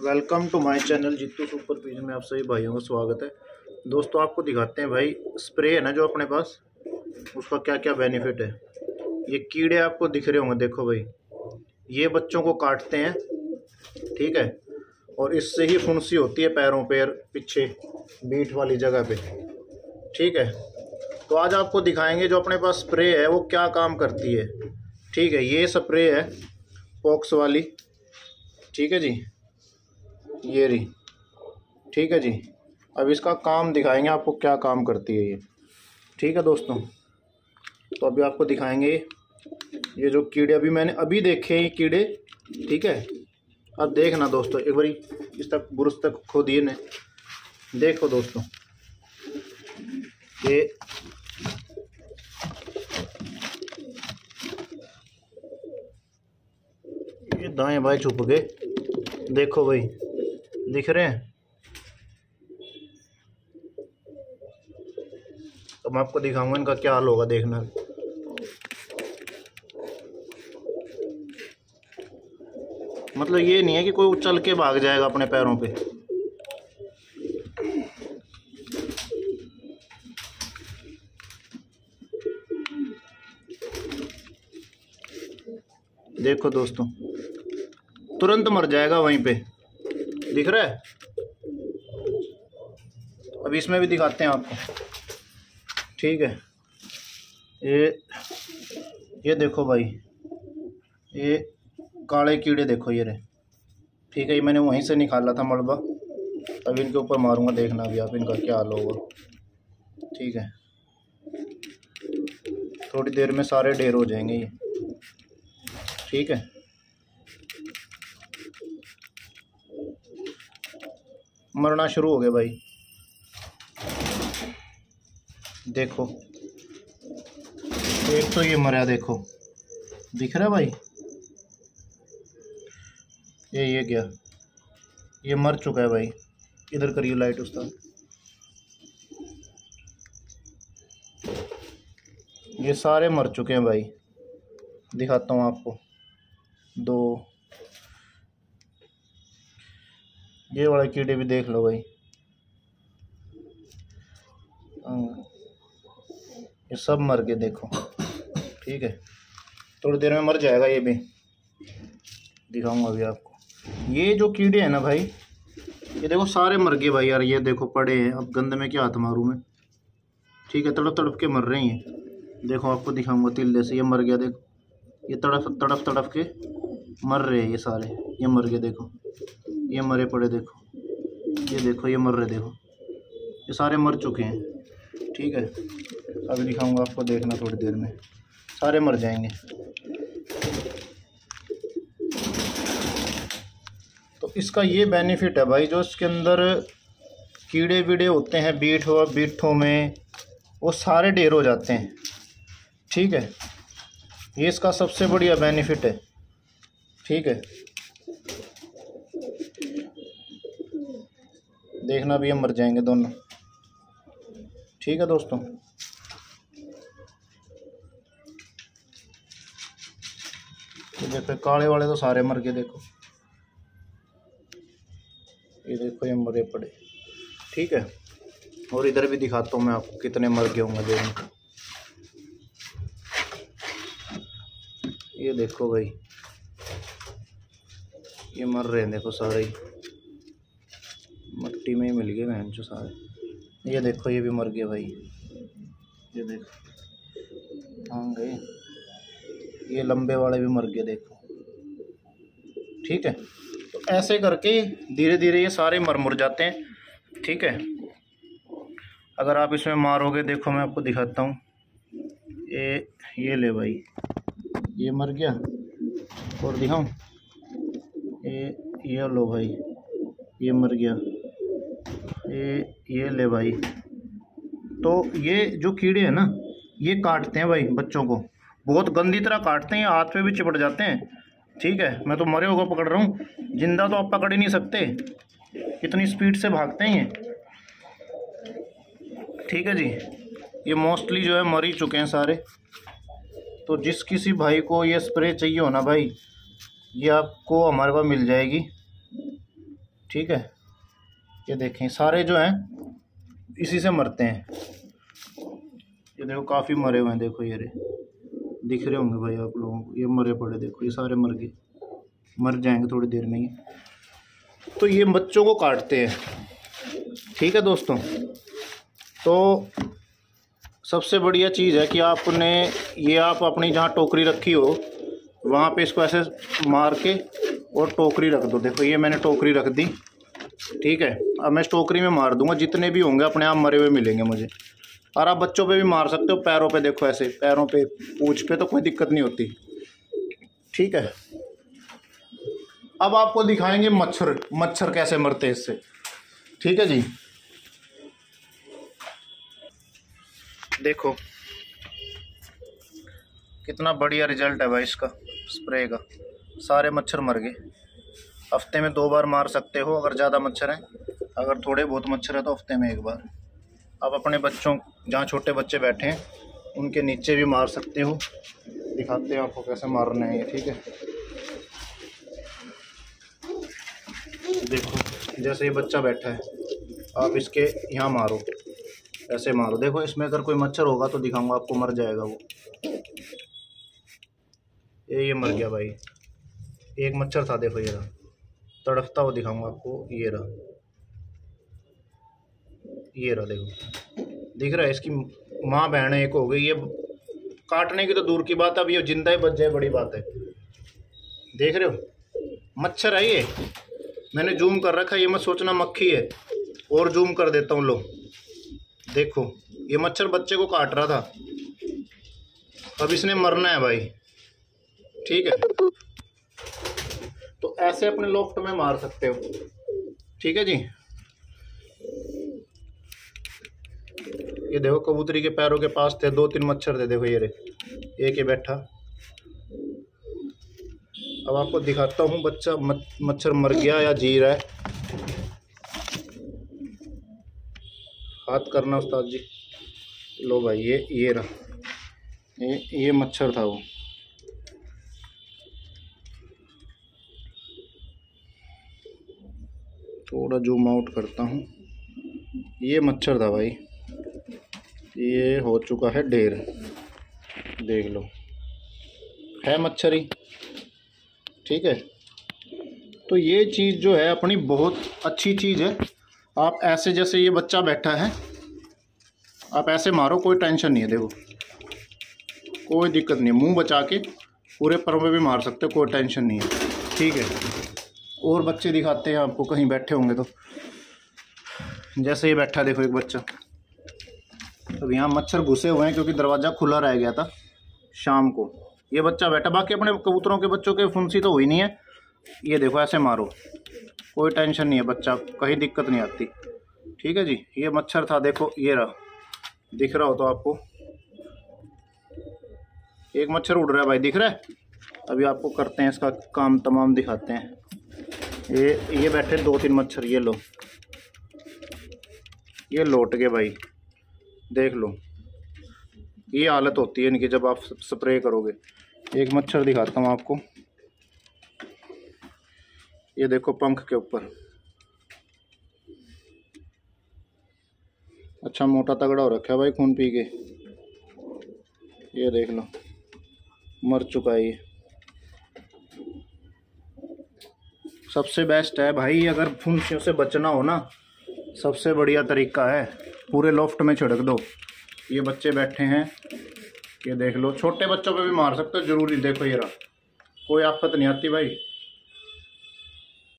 Welcome to my channel Jeetu super Ps में आप सभी भाइयों का स्वागत है। दोस्तों, आपको दिखाते हैं भाई, स्प्रे है ना जो अपने पास? उसका क्या क्या बेनिफिट है? ये कीड़े आपको दिख रहे होंगे, देखो भाई। ये बच्चों को काटते हैं, ठीक है? और इससे ही फुंसी होती है पैरों पैर पीछे बीट वाली जगह पे, ठीक है? तो आज आपको दिखाएँगे जो अपने पास स्प्रे है, वो क्या काम करती है, ठीक है? ये स्प्रे है पॉक्स वाली, ठीक है जी? ये रही। ठीक है जी। अब इसका काम दिखाएँगे आपको क्या काम करती है ये। ठीक है दोस्तों। तो अभी आपको दिखाएँगे ये जो कीड़े अभी मैंने अभी देखे हैं कीड़े। ठीक है। अब देखना दोस्तों, एक बारी इस तक बुरुस तक खो दिए ने देखो दोस्तों। ये ये दाएँ भाई छुप गए। देखो भाई। दिख रहे हैं? तो मैं आपको दिखाऊँगा इनका क्या हाल होगा देखना। मतलब ये नहीं है कि कोई उछल के भाग जाएगा अपने पैरों पे। देखो दोस्तों, तुरंत मर जाएगा वहीं पे। दिख रहा है? अब इसमें भी दिखाते हैं आपको। ठीक है। ये ये देखो भाई। ये काले कीड़े देखो ये रहे ठीक है, ये मैंने वहीं से निकाला था मलबा। अब इनके ऊपर मारूँगा देखना अभी आप इनका क्या हाल होगा। ठीक है। थोड़ी देर में सारे ढेर हो जाएँगे ये। ठीक है। मरना शुरू हो गया भाई। देखो। एक तो ये मरा, देखो। दिख रहा भाई? ये ये गया। ये मर चुका है भाई। इधर करिए लाइट उसका ये सारे मर चुके हैं भाई। दिखाता हूँ आपको। दो ये वाला कीड़े भी देख लो भाई। हाँ। ये सब मर गए, देखो। ठीक है। थोड़ी देर में मर जाएगा ये भी। दिखाऊँगा अभी आपको। ये जो कीड़े हैं ना भाई, ये देखो सारे मर गए भाई यार, ये देखो पड़े हैं। अब गंद में क्या हाथ मारूँ मैं? ठीक है, तड़प तड़प के मर रहे हैं देखो, आपको दिखाऊँगा तिल्ले से। ये मर गया, देखो। ये तड़प तड़प तड़प के मर रहे हैं ये सारे। ये मर गए, देखो। ये मरे पड़े देखो। ये देखो, ये मर रहे देखो। ये सारे मर चुके हैं। ठीक है। अभी दिखाऊँगा आपको देखना थोड़ी देर में। सारे मर जाएँगे। तो इसका ये बेनिफिट है भाई, जो इसके अंदर कीड़े वीड़े होते हैं बीट हो बीठों में, वो सारे ढेर हो जाते हैं। ठीक है। ये इसका सबसे बढ़िया बेनिफिट है। ठीक है। देखना भी हम मर जाएँगे दोनों। ठीक है दोस्तों? ये देखो काले वाले तो सारे मर गए, देखो। ये देखो, ये मरे पड़े। ठीक है? और इधर भी दिखाता हूँ मैं आपको कितने मर गए होंगे, देखने ये देखो भाई, ये मर रहे हैं, देखो सारे ही। मट्टी में ही मिल गए बहन जो सारे। ये देखो ये भी मर गए भाई। ये देखो। हाँ गए। ये लंबे वाले भी मर गए देखो। ठीक है? तो ऐसे करके धीरे धीरे ये सारे मर मुर जाते हैं। ठीक है? अगर आप इसमें मारोगे देखो मैं आपको दिखाता हूँ। ये ये ले भाई। ये मर गया। और दिखाऊँ? ये ये लो भाई। ये मर गया। ये ये ले भाई। तो ये जो कीड़े हैं ना, ये काटते हैं भाई बच्चों को। बहुत गंदी तरह काटते हैं हाथ पे भी चिपट जाते हैं। ठीक है, मैं तो मरे होकर पकड़ रहा हूँ। ज़िंदा तो आप पकड़ ही नहीं सकते। इतनी स्पीड से भागते हैं ठीक है जी, ये मोस्टली जो है मर ही चुके हैं सारे। तो जिस किसी भाई को ये स्प्रे चाहिए हो ना भाई, ये आपको हमारे पास मिल जाएगी। ठीक है ये देखें, सारे जो हैं, इसी से मरते हैं। ये देखो, काफ़ी मरे हुए हैं, देखो ये रे। दिख रहे होंगे भाई आप लोगों को, ये मरे पड़े, देखो, ये सारे मर गए। मर जाएँगे थोड़ी देर में ही। तो ये बच्चों को काटते हैं। ठीक है दोस्तों? तो सबसे बढ़िया चीज़ है कि आपने, ये आप अपनी जहाँ टोकरी रखी हो, वहाँ पे इसको ऐसे मार के और टोकरी रख दो। देखो, ये मैंने टोकरी रख दी। ठीक है? अब मैं स्टोकरी में मार दूँगा, जितने भी होंगे अपने आप मरे हुए मिलेंगे मुझे। और आप बच्चों पे भी मार सकते हो, पैरों पे देखो ऐसे, पैरों पे, पूछ पे तो कोई दिक्कत नहीं होती। ठीक है? अब आपको दिखाएँगे मच्छर मच्छर कैसे मरते इससे। ठीक है जी? देखो, कितना बढ़िया रिज़ल्ट है भाई इसका, स्प्रे का। सारे मच्छर मर गए। हफ़्ते में दो बार मार सकते हो, अगर ज़्यादा मच्छर हैं। अगर थोड़े बहुत मच्छर है तो हफ़्ते में एक बार। आप अपने बच्चों, जहाँ छोटे बच्चे बैठे हैं, उनके नीचे भी मार सकते हो। दिखाते हैं आपको कैसे मारना है ये, ठीक है? देखो, जैसे ये बच्चा बैठा है, आप इसके यहाँ मारो, ऐसे मारो। देखो, इसमें अगर कोई मच्छर होगा तो दिखाऊँगा आपको, मर जाएगा वो। ये ये मर गया भाई। एक मच्छर था, देखो ये रहा। तड़फता हुआ दिखाऊँगा आपको, ये रहा। ये रहा देखो। दिख रहा है, इसकी माँ बहन एक हो गई, ये काटने की तो दूर की बात है, अब ये ज़िंदा ही बच जाए, बड़ी बात है। देख रहे हो? मच्छर है ये। मैंने जूम कर रखा है, ये मत सोचना, मक्खी है। और जूम कर देता हूँ, लो। देखो, ये मच्छर बच्चे को काट रहा था। अब इसने मरना है भाई। ठीक है। तो ऐसे अपने लोफ्ट में मार सकते हो। ठीक है जी? ये देखो कबूतरी के पैरों के पास थे दो तीन मच्छर थे, देखो ये रे। एक ही बैठा। अब आपको दिखाता हूँ बच्चा मच्छर मर गया या जी रहा है। हाथ करना उस्ताद जी। लो भाई, ये ये रहा। ये ये मच्छर था वो। थोड़ा जूम आउट करता हूँ। ये मच्छर था भाई। ये हो चुका है ढेर। देख लो। है मच्छर? ठीक है। तो ये चीज़ जो है अपनी बहुत अच्छी चीज़ है। आप ऐसे जैसे ये बच्चा बैठा है, आप ऐसे मारो, कोई टेंशन नहीं है, देखो। कोई दिक्कत नहीं मुँह बचा के पूरे पर में भी मार सकते हो, कोई टेंशन नहीं है। ठीक है। और बच्चे दिखाते हैं आपको, कहीं बैठे होंगे तो। जैसे ये बैठा, देखो एक बच्चा। अब यहाँ मच्छर घुसे हुए हैं क्योंकि दरवाज़ा खुला रह गया था शाम को। ये बच्चा बैठा। बाकी अपने कबूतरों के बच्चों के फुंसी तो हुई नहीं है। ये देखो, ऐसे मारो। कोई टेंशन नहीं है बच्चा, कहीं दिक्कत नहीं आती। ठीक है जी, ये मच्छर था, देखो, ये रहा। दिख रहा हो तो आपको। एक मच्छर उड़ रहा है भाई, दिख रहा है? अभी आपको करते हैं इसका काम, तमाम दिखाते हैं। ये ये बैठे दो तीन मच्छर, ये लो। ये लौट गए भाई। देख लो। ये हालत होती है इनकी जब आप स्प्रे करोगे। एक मच्छर दिखाता हूँ आपको। ये देखो पंख के ऊपर। अच्छा मोटा तगड़ा हो रखा है भाई खून पी के। ये देख लो। मर चुका है ये। सबसे बेस्ट है भाई, अगर फुंसियों से बचना हो ना, सबसे बढ़िया तरीका है। पूरे लॉफ्ट में छिड़क दो। ये बच्चे बैठे हैं। ये देख लो। छोटे बच्चों पे भी मार सकते हो। ज़रूरी देखो ये रहा। कोई आफत नहीं आती भाई।